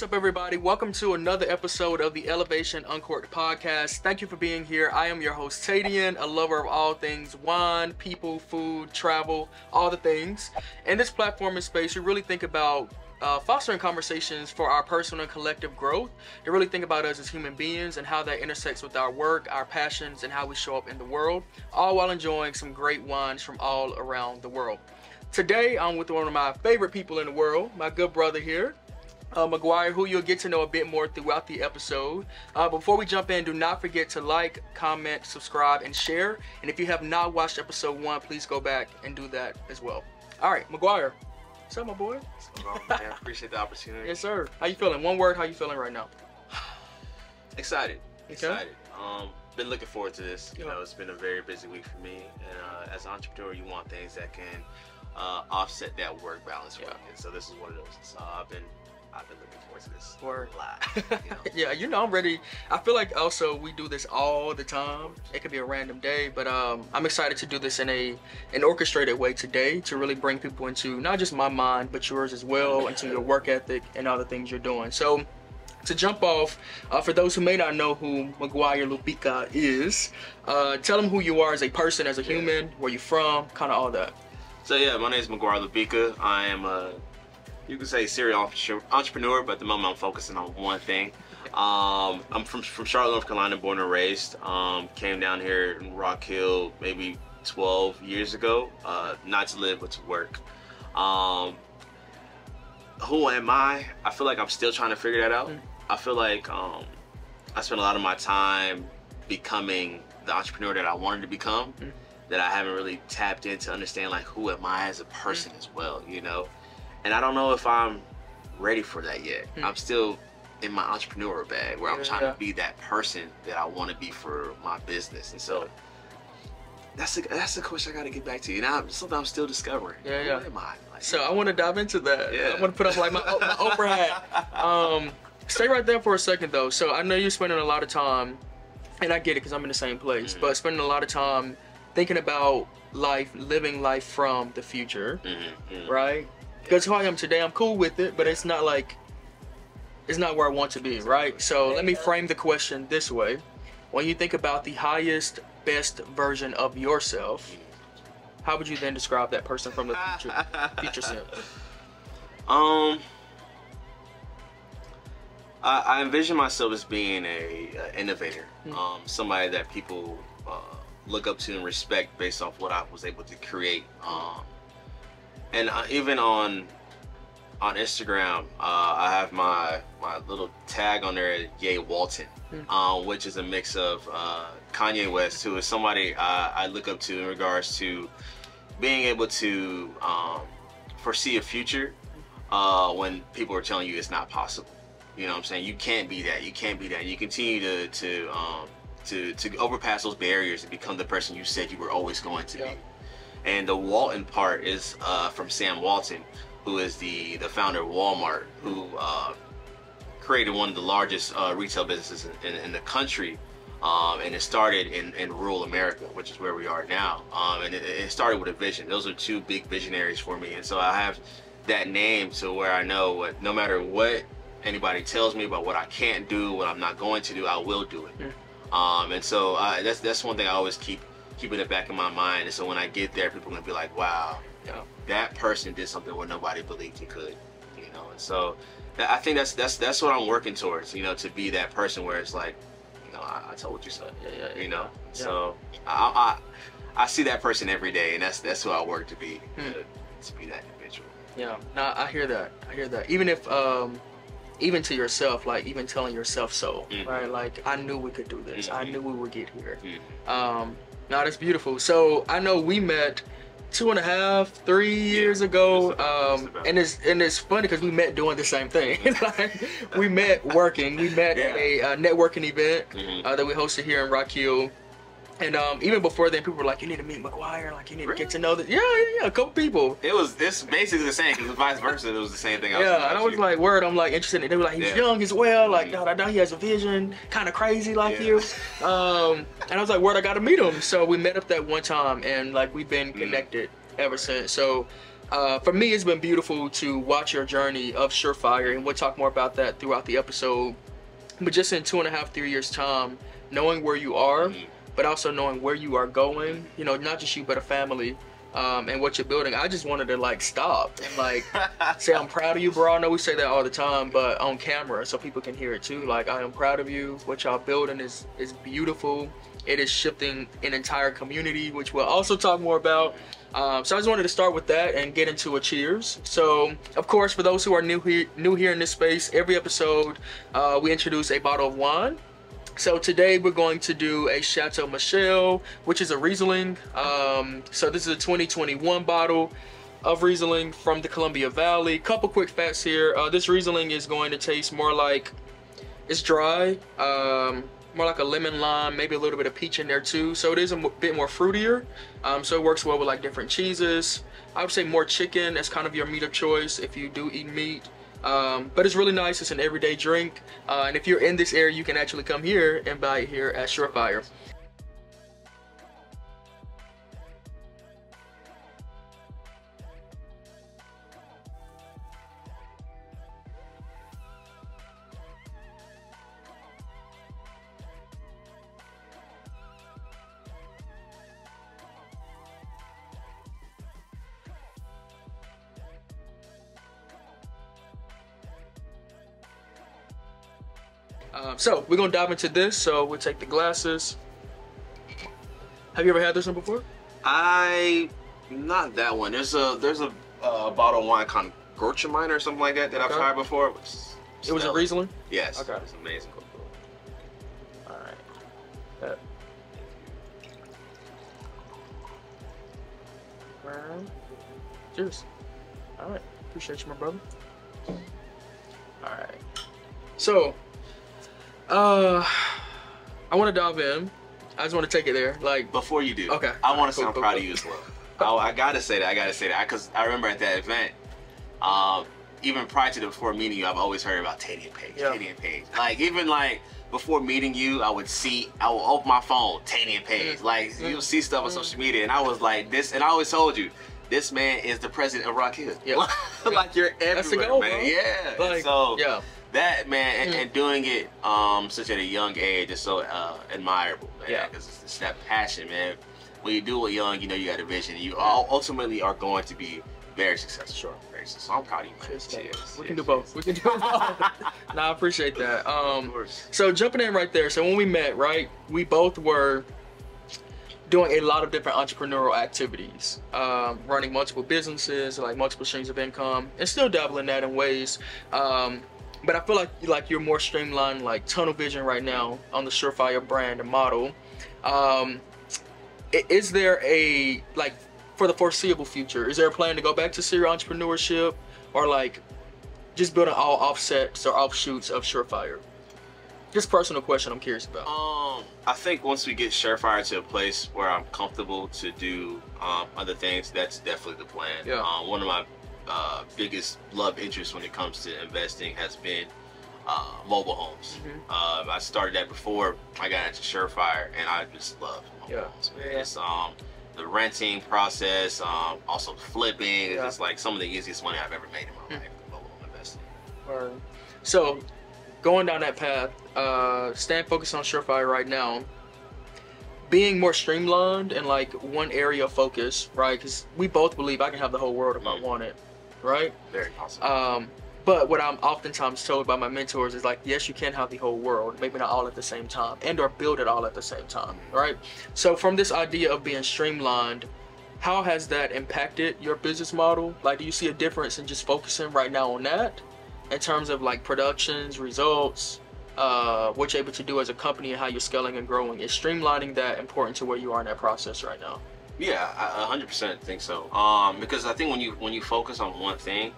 What's up, everybody? Welcome to another episode of the Elevation Uncorked podcast. Thank you for being here. I am your host, Tadean, a lover of all things wine, people, food, travel, all the things. In this platform and space, we really think about uh, fostering conversations for our personal and collective growth to really think about us as human beings and how that intersects with our work, our passions, and how we show up in the world, all while enjoying some great wines from all around the world. Today, I'm with one of my favorite people in the world, my good brother here, uh, Magloire, who you'll get to know a bit more throughout the episode. Uh, before we jump in, do not forget to like, comment, subscribe, and share. And if you have not watched episode one, please go back and do that as well. All right, Magloire. What's up, my boy? What's going on? Appreciate the opportunity. Yes, sir. How you feeling? One word. How you feeling right now? Excited. Okay. Excited. Um, been looking forward to this. You Yeah. know, it's been a very busy week for me, and uh, as an entrepreneur, you want things that can uh, offset that work balance Yeah. work, and so this is one of those. So I've been, I've been looking forward to this Word. a lot. You know? yeah, you know I'm ready. I feel like also we do this all the time. It could be a random day, but um, I'm excited to do this in a an orchestrated way today to really bring people into not just my mind but yours as well, into your work ethic and all the things you're doing. So. To jump off, uh, for those who may not know who Magloire Lupica is, uh, tell them who you are as a person, as a human, where you're from, kind of all that. So yeah, my name is Magloire Lubika. I am a, you could say serial entrepreneur, but at the moment I'm focusing on one thing. Um, I'm from from Charlotte, North Carolina, born and raised. Um, came down here in Rock Hill maybe 12 years ago, uh, not to live but to work. Um, who am I? I feel like I'm still trying to figure that out. Mm. I feel like um, I spent a lot of my time becoming the entrepreneur that I wanted to become Mm. that I haven't really tapped into understand like who am I as a person as well, you know? And I don't know if I'm ready for that yet. Mm. I'm still in my entrepreneur bag where I'm Yeah, trying yeah. to be that person that I want to be for my business. And so that's the that's the question I got to get back to. You know, something I'm still discovering. Yeah, yeah. Am I? Like, So I want to dive into that. Yeah. I want to put up like my, my Oprah hat. Um, stay right there for a second though. So I know you're spending a lot of time, and I get it because I'm in the same place, Mhm. but spending a lot of time thinking about life, living life from the future, Mhm, mhm. right? Because who I am today, I'm cool with it, but it's not like it's not where I want to be, right? So let me frame the question this way: When you think about the highest, best version of yourself, how would you then describe that person from the future? future self? Um, I, I envision myself as being a, a innovator, Hmm. um, somebody that people uh, look up to and respect based off what I was able to create. Um, and uh, even on on Instagram, uh, I have my my little tag on there, Ye Walton, Hmm. um, which is a mix of uh, Kanye West, who is somebody I, I look up to in regards to being able to um, foresee a future uh, when people are telling you it's not possible. You know what I'm saying? You can't be that. You can't be that. And you continue to to um, to to overpass those barriers and become the person you said you were always going to Yeah. be. And the Walton part is uh, from Sam Walton, who is the the founder of Walmart, who uh, created one of the largest uh, retail businesses in, in, in the country. Um, and it started in, in rural America, which is where we are now. Um, and it, it started with a vision. Those are two big visionaries for me. And so I have that name to where I know what, no matter what anybody tells me about what I can't do, what I'm not going to do, I will do it. Um, and so uh, that's that's one thing I always keep keep it back in my mind. And so when I get there, people are gonna be like, "Wow, you know, that person did something where nobody believed he could," you know. And so that, I think that's that's that's what I'm working towards, you know, to be that person where it's like, you know, I, I told you so, Yeah, yeah, yeah. you know. So I, I I see that person every day, and that's that's who I work to be, Hmm. to, to be that individual. Yeah, no, I hear that. I hear that. Even if, um, even to yourself, like even telling yourself so, Mhm. right? Like I knew we could do this. I Mhm. knew we would get here. Mhm. Um, no, that's beautiful. So I know we met two and a half, three years ago, um, and it's and it's funny because we met doing the same thing. like we met working. We met at a uh, networking event Mhm. uh, that we hosted here in Rock Hill. And um, even before then, people were like, "You need to meet Magloire. Like, you need to get to know this." Yeah, yeah, yeah. A couple people. It was it's basically the same because vice versa. It was the same thing. I was Yeah, and I was you. like, word, I'm like interested in it. They were like, he's Yeah. young as well, like, Mhm. da da he has a vision, kind of crazy like Yeah. you. Um, and I was like, word, I gotta meet him. So we met up that one time, and like we've been Mhm. connected ever since. So uh, for me, it's been beautiful to watch your journey of Surefire, and we'll talk more about that throughout the episode. But just in two and a half, three years' time, knowing where you are, Mhm. But also knowing where you are going, you know, not just you, but a family, um, and what you're building, I just wanted to like stop and like say I'm proud of you, bro. I know we say that all the time, but on camera so people can hear it too. Like I am proud of you. What y'all building is is beautiful. It is shifting an entire community, which we'll also talk more about. Um, so I just wanted to start with that and get into a cheers. So of course, for those who are new here, new here in this space, every episode uh, we introduce a bottle of wine. So today we're going to do a Chateau Michelle, which is a Riesling. Um, so this is a 2021 bottle of Riesling from the Columbia Valley. Couple quick facts here. Uh, this Riesling is going to taste more like it's dry, um, more like a lemon lime, maybe a little bit of peach in there too. So it is a bit more fruitier. Um, so it works well with like different cheeses. I would say more chicken as kind of your meat of choice if you do eat meat. Um, but it's really nice. It's an everyday drink. Uh, and if you're in this area, you can actually come here and buy it here at Surefire. So we're gonna dive into this. So we'll take the glasses. Have you ever had this one before? I not that one. There's a there's a uh, bottle of wine called Gorchemine or something like that that I've tried before. It was It was a. Riesling. Yes. Okay. It was amazing. All right. That. All right. Cheers. All right. Appreciate you, my brother. All right. So, uh, I want to dive in. I just want to take it there. Like, Before you do, Okay. I want to Cool, say I'm cool, proud cool. of you as well. I, I gotta say that. I gotta say that because I remember at that event, um, even prior to the before meeting you, I've always heard about Teddy and Paige. Yeah. Teddy and Paige. Like even like before meeting you, I would see, I would open my phone, Teddy and Paige. Mm. Like Mm. you'll see stuff on Mm. social media, and I was like this, and I always told you. This man is the president of Rock Hill. Yeah. like you're everywhere, That's the goal, man. bro. Yeah. Like, so yeah. That man and, Mm. and doing it um such at a young age is so uh admirable man Yeah. because it's, it's that passion man when you do it young you know you got a vision you all ultimately are going to be very successful Sure. very successful. i'm proud of you man Cheers, man. Cheers. We Cheers. can do both. We can do both. no I appreciate that. of Um, course so jumping in right there. So when we met, right, we both were doing a lot of different entrepreneurial activities, um, running multiple businesses, like multiple streams of income, and still dabbling that in ways. Um, but I feel like like you're more streamlined, like tunnel vision right now on the Surefire brand and model. Um, is there a like for the foreseeable future? Is there a plan to go back to serial entrepreneurship, or like just building all offsets or offshoots of Surefire? Just personal question. I'm curious about. um i think once we get surefire to a place where i'm comfortable to do um other things that's definitely the plan Yeah. um one of my uh biggest love interest when it comes to investing has been uh, mobile homes. Mhm. Um, I started that before I got into Surefire, and I just love mobile Yeah. homes. Man. It's um the renting process, um, also flipping. Yeah. It's like some of the easiest money I've ever made in my Hmm. life. Mobile home investing. Or- So, going down that path, uh, staying focused on Surefire right now, being more streamlined and like one area of focus, right? Because we both believe I can have the whole world if I Mm. want it, right? Very possible. Um, but what I'm oftentimes told by my mentors is like, yes, you can have the whole world, maybe not all at the same time, and or build it all at the same time, right? So from this idea of being streamlined, how has that impacted your business model? Like, do you see a difference in just focusing right now on that, in terms of like productions, results, uh, what you're able to do as a company, and how you're scaling and growing? Is streamlining that important to where you are in that process right now? Yeah, I a hundred percent think so. Um, because I think when you when you focus on one thing,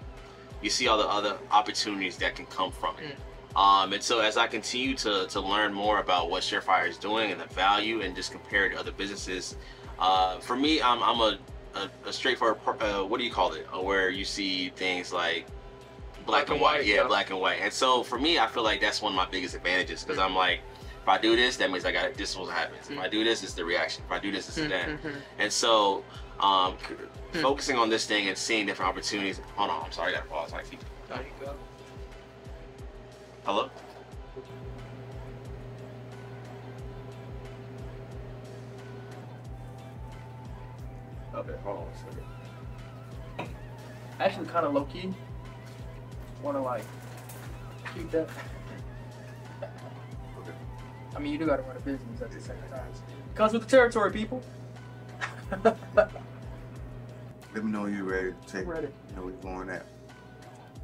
you see all the other opportunities that can come from it. Um, and so as I continue to to learn more about what Surefire is doing and the value, and just compare it to other businesses, uh, for me, I'm I'm a a, a straightforward. Uh, what do you call it? Uh, where you see things like black, and white. Yeah, yeah. black and white. And so for me, I feel like that's one of my biggest advantages because I'm like, If I do this, that means I got it. this is what happens. If I do this, it's the reaction. If I do this, it's that. Mhm. And so, um, c- focusing on this thing and seeing different opportunities. Hold on, I'm sorry, I gotta pause. I keep. There you go. Hello. Okay, hold on a second. Actually, kind of low key. Want to like keep that. I mean, you do got to run a business at the same time. Comes with the territory, people. Let me know when you're ready to take. Ready. You know we're going at.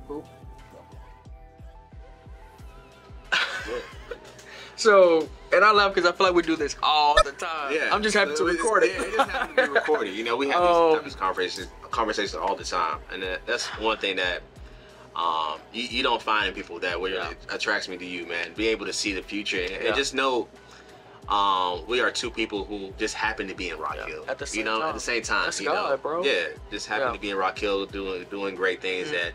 Cool. So, and I laugh because I feel like we do this all the time. Yeah, I'm just happy to so it's- record it. Yeah, it just happy to be recorded. You know, we have Um, these, have these conversations, conversations all the time, and that, that's one thing that um, you, you don't find people that way. Yeah. attracts me to you, man. Be able to see the future and, and just know um, we are two people who just happen to be in Rock Yeah, Hill. at the you same know, time. at the same time. That's you know, bro. Yeah, just happen Yeah. to be in Rock Hill doing doing great things Mm. that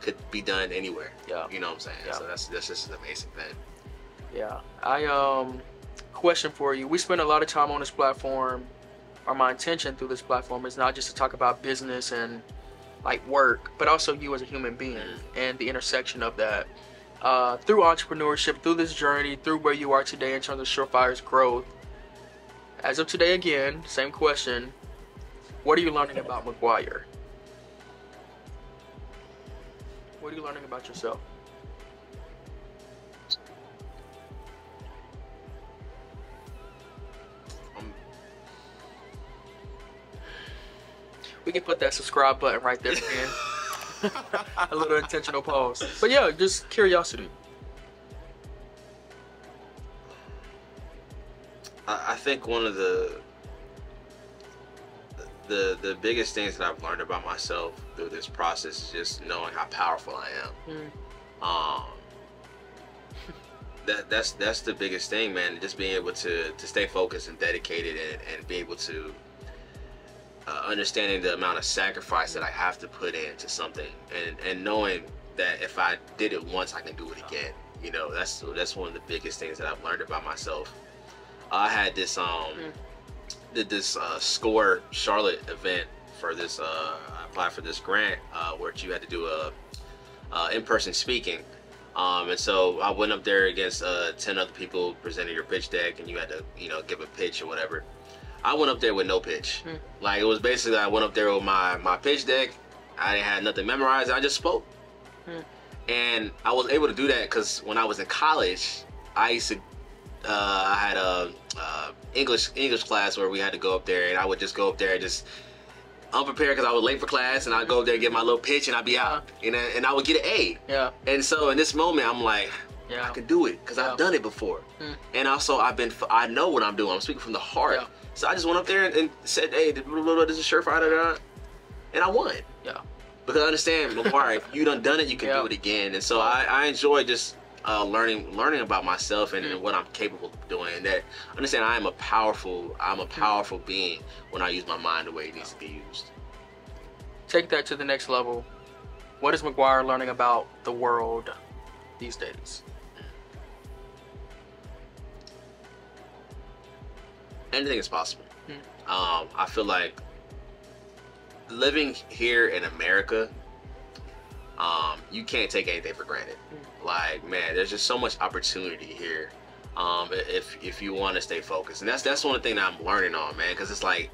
could be done anywhere. Yeah. You know what I'm saying? Yeah. So that's that's just an amazing thing. Yeah. I um question for you. We spend a lot of time on this platform, or my intention through this platform is not just to talk about business and like work, but also you as a human being and the intersection of that. Uh, through entrepreneurship, through this journey, through where you are today in terms of Surefire's growth. As of today, again, same question. What are you learning about Magloire? What are you learning about yourself? We can put that subscribe button right there again. a little intentional pause. But yeah, just curiosity. I, I think one of the the the biggest things that I've learned about myself through this process is just knowing how powerful I am. Mm. Um, that that's that's the biggest thing, man. Just being able to to stay focused and dedicated, and, and be able to uh, understanding the amount of sacrifice that I have to put into something, and and knowing that if I did it once, I can do it again. You know, that's that's one of the biggest things that I've learned about myself. I had this um Mm. did this uh, score Charlotte event for this uh I applied for this grant uh where you had to do a uh, in-person speaking um and so I went up there against uh 10 other people presented your pitch deck and you had to you know give a pitch or whatever I went up there with no pitch Mm. like it was basically I went up there with my my pitch deck I didn't have nothing memorized I just spoke Mm. and I was able to do that because when I was in college I used to uh, I had a uh, English English class where we had to go up there, and I would just go up there and just unprepared because I was late for class, and I'd go up there and get my little pitch, and I'd be out, and, I- and I would get an A. Yeah, And so in this moment, I'm like, yeah. I can do it because Yeah. I've done it before, Mm. and also I've been I know what I'm doing. I'm speaking from the heart. Yeah. So I just went up there and, and said, hey, this is a surefire, da, da, da," and I won. Yeah. Because I understand, Magloire, if you done done it, you can Yeah. do it again. And so I, I enjoy just uh, learning learning about myself and, and Mm. what I'm capable of doing. And that understand I am a powerful I'm a powerful being when I use my mind the way it needs to be used. Take that to the next level. What is Magloire learning about the world these days? Anything is possible. Mm. Um, I feel like living here in America, um, you can't take anything for granted. Like, man, there's just so much opportunity here. Um, if if you want to stay focused, and that's that's one thing that I'm learning on, man, because it's like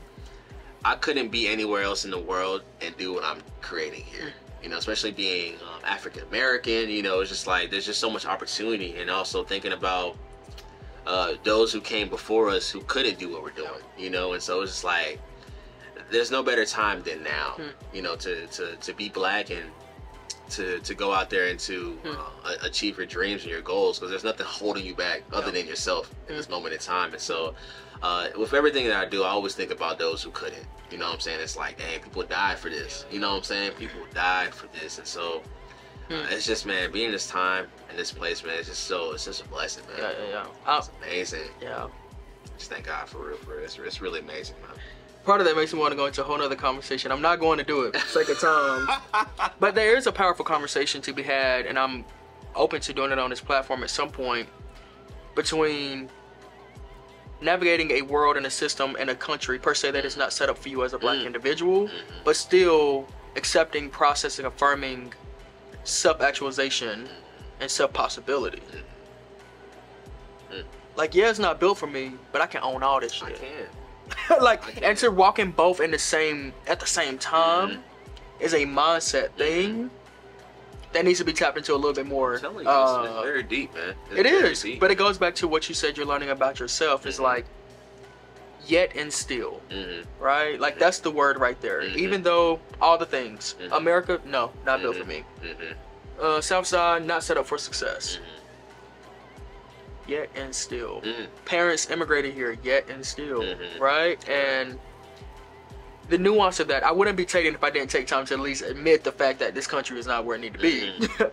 I couldn't be anywhere else in the world and do what I'm creating here. You know, especially being um, African American. You know, it's just like there's just so much opportunity, and also thinking about uh, those who came before us who couldn't do what we're doing. You know, and so it's just like there's no better time than now. Hmm. You know, to to to be black and to to go out there and to Hmm. uh, achieve your dreams and your goals because there's nothing holding you back other than yourself in Hmm. this moment in time. And so, uh, with everything that I do, I always think about those who couldn't. You know what I'm saying? It's like, dang, people died for this. You know what I'm saying? People died for this, and so. Uh, Hmm. it's just man, being this time and this place, man. It's just so, it's just a blessing, man. Yeah, yeah, yeah. Uh, It's amazing. yeah. Just thank God for real, for real. It's, it's really amazing, man. Part of that makes me want to go into a whole nother conversation. I'm not going to do it for sake of time. but there is a powerful conversation to be had, and I'm open to doing it on this platform at some point between navigating a world and a system and a country per se that is not set up for you as a black Mm. individual, but still accepting, processing, affirming self-actualization and self-possibility. Mm. Like, yeah, it's not built for me, but I can own all this I shit. can. like, and to walk in both in the same at the same time Mhm. is a mindset thing that needs to be tapped into a little bit more. I'm telling you, uh, it's, it's very deep, man. It's it is, deep. but it goes back to what you said you're learning about yourself. Is Mhm. like, yet and still, Mhm. right? Like that's the word right there. Mhm. Even though all the things, Mhm. America, no, not built for Mhm. me. Mhm. Uh, Southside, not set up for success. Yet and still, parents immigrated here. Yet and still, right? And the nuance of that, I wouldn't be taken if I didn't take time to at least admit the fact that this country is not where it need to be.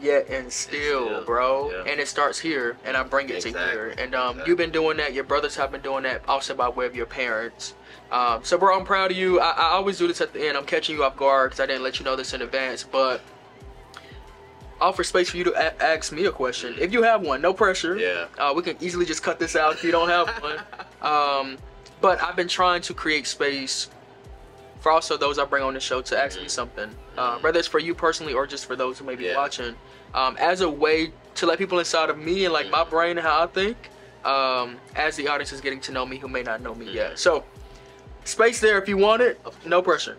Yet and still, still, bro. yeah. And it starts here, and I bring it to Exactly, here. And um, exactly. you've been doing that. Your brothers have been doing that, also by way of your parents. Um, so, bro, I'm proud of you. I, I always do this at the end. I'm catching you off guard because I didn't let you know this in advance, but offer space for you to a- ask me a question if you have one. No pressure. Yeah. Uh, we can easily just cut this out if you don't have one. Um, but I've been trying to create space for also those I bring on the show to ask me Mhm. something, uh, whether it's for you personally or just for those who may be Yeah. watching, um, as a way to let people inside of me and like my Mhm. brain and how I think, um, as the audience is getting to know me who may not know me Mhm. yet. So, space there if you want it. No pressure.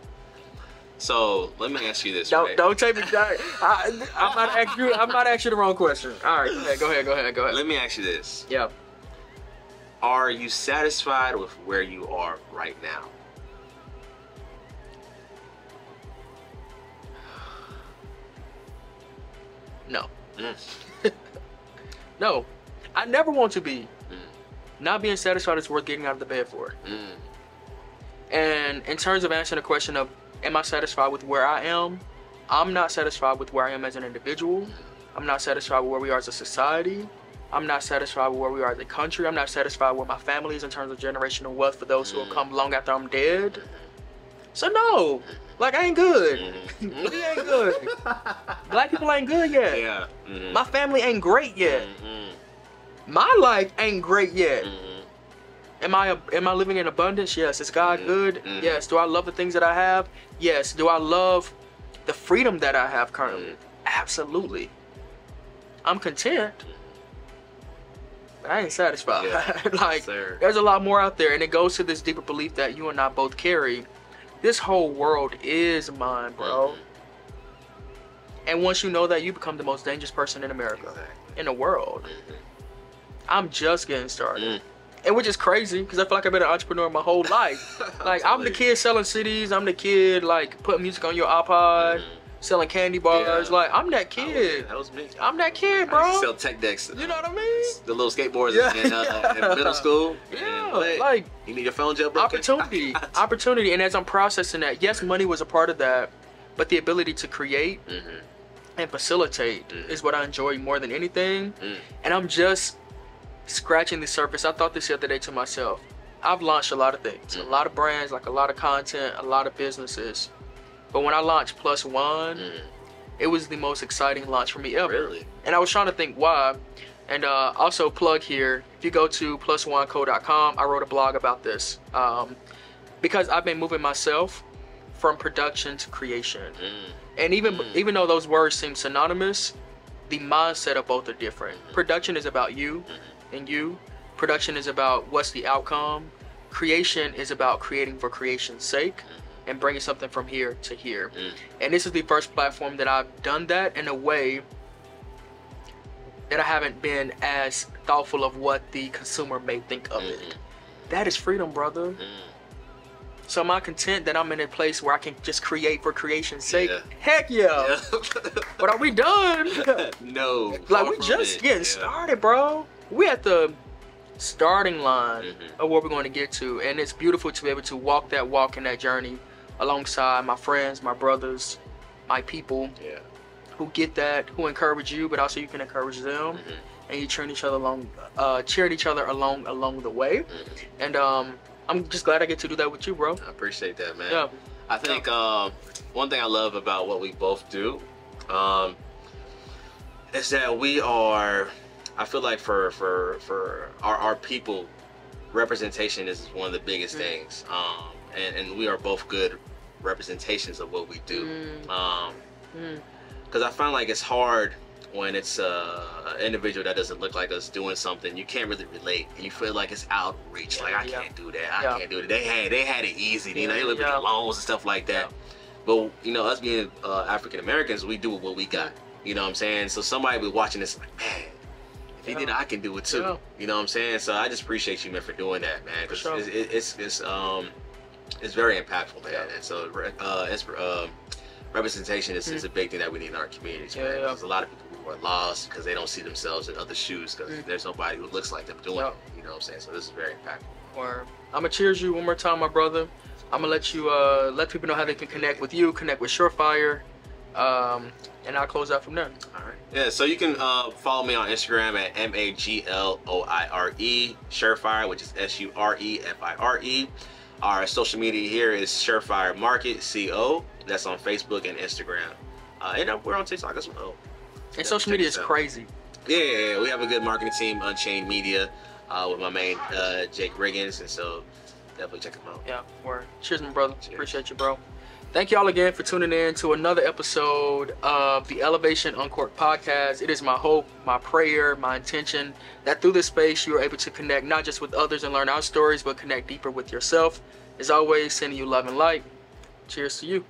So let me ask you this. Don't don't take me. I, I'm not asking you. I'm not asking the wrong question. All right, go ahead. Go ahead. Go ahead. Go ahead. Let me ask you this. Yeah. Are you satisfied with where you are right now? No. Mm. No. I never want to be. Mm. Not being satisfied is worth getting out of the bed for. Mm. And in terms of answering the question of, am I satisfied with where I am? I'm not satisfied with where I am as an individual. I'm not satisfied with where we are as a society. I'm not satisfied with where we are as a country. I'm not satisfied with my family is in terms of generational wealth for those who will come long after I'm dead. So no, like I ain't good. Mhm. we ain't good. Black people ain't good yet. Yeah. Mhm. My family ain't great yet. Mhm. My life ain't great yet. Am I am I living in abundance? Yes. Is God good? Yes. Do I love the things that I have? Yes. Do I love the freedom that I have currently? Absolutely. I'm content. But I ain't satisfied. Yeah. like Sir. there's a lot more out there, and it goes to this deeper belief that you and I both carry. This whole world is mine, bro. Mhm. And once you know that, you become the most dangerous person in America, Exactly. in the world. Mhm. I'm just getting started. Mm. And which is crazy because I feel like I've been an entrepreneur my whole life. Like I'm the kid selling CDs. I'm the kid like putting music on your iPod, Mhm. Selling candy bars. Yeah. Like I'm that I was- kid. That was me. I'm that kid, I used to bro. sell tech decks. You know what I mean? The little skateboards Yeah. in, uh, in middle school. Yeah, hey, like you need your phone jailbroken. opportunity, opportunity. And as I'm processing that, yes, money was a part of that, but the ability to create Mhm. and facilitate Mhm. is what I enjoy more than anything. Mm. And I'm just scratching the surface. I thought this the other day to myself. I've launched a lot of things, a Mhm. lot of brands, like a lot of content, a lot of businesses. But when I launched Plus Wine, Mm. it was the most exciting launch for me ever. Really? And I was trying to think why. And uh, also plug here, if you go to pluswineco.com, I wrote a blog about this. Um, because I've been moving myself from production to creation. Mm. And even Mm. even though those words seem synonymous, the mindset of both are different. Production is about you and you. Production is about what's the outcome. Creation is about creating for creation's sake and bringing something from here to here. Mm. And this is the first platform that I've done that in a way that I haven't been as thoughtful of what the consumer may think of it. Mhm. That is freedom, brother. Mm. So am I content that I'm in a place where I can just create for creation's sake? Yeah. Heck yeah. But are we done? no. like we just it. getting Yeah. started, bro. We at the starting line Mhm. of where we're going to get to, and it's beautiful to be able to walk that walk in that journey alongside my friends, my brothers, my people Yeah. who get that, who encourage you, but also you can encourage them, Mhm. and you cheering each other along, uh, cheering each other along along the way. Mhm. And um, I'm just glad I get to do that with you, bro. I appreciate that, man. Yeah. I think um, one thing I love about what we both do um, is that we are, I feel like for for for our, our people, representation is one of the biggest Mm. things. Um, and, and we are both good representations of what we do. Mm. Um, Mm. because I find like it's hard when it's uh, an individual that doesn't look like us doing something. You can't really relate, and you feel like it's outreach. Like I Yeah. can't do that. I Yeah. can't do it. They had they had it easy. You know, they live Yeah. with loans and stuff like that. But you know, us being uh, African Americans, we do what we got. You know what I'm saying? So somebody be watching this like, man, if he did it, I can do it too. Yeah. You know what I'm saying? So I just appreciate you, man, for doing that, man. Because sure. it's, it- it's it's um it's very impactful, man. Yeah. And so uh, um, representation is, is a big thing that we need in our communities, Yeah, man. yeah. There's a lot of people who are lost because they don't see themselves in other shoes because Mm. there's nobody who looks like them doing Yeah. it. You know what I'm saying? So this is very impactful. Or I'm gonna cheers you one more time, my brother. I'm gonna let you uh, let people know how they can connect with you, connect with Surefire, um, and I'll close out from there. All right. Yeah, so you can uh, follow me on Instagram at M A G L O I R E, Surefire, which is S U R E F I R E. Our social media here is Surefire Market CO. That's on Facebook and Instagram. Uh, and uh, we're on TikTok as well. And Yeah, social media is out. crazy. Yeah, yeah, yeah, we have a good marketing team, Unchained Media, uh, with my main uh, Jake Riggins, and so definitely check them out. Yeah, word. Cheers, my brother. Cheers. Appreciate you, bro. Thank y'all again for tuning in to another episode of the Elevation Uncorked podcast. It is my hope, my prayer, my intention that through this space you are able to connect not just with others and learn our stories, but connect deeper with yourself. As always, sending you love and light. Cheers to you.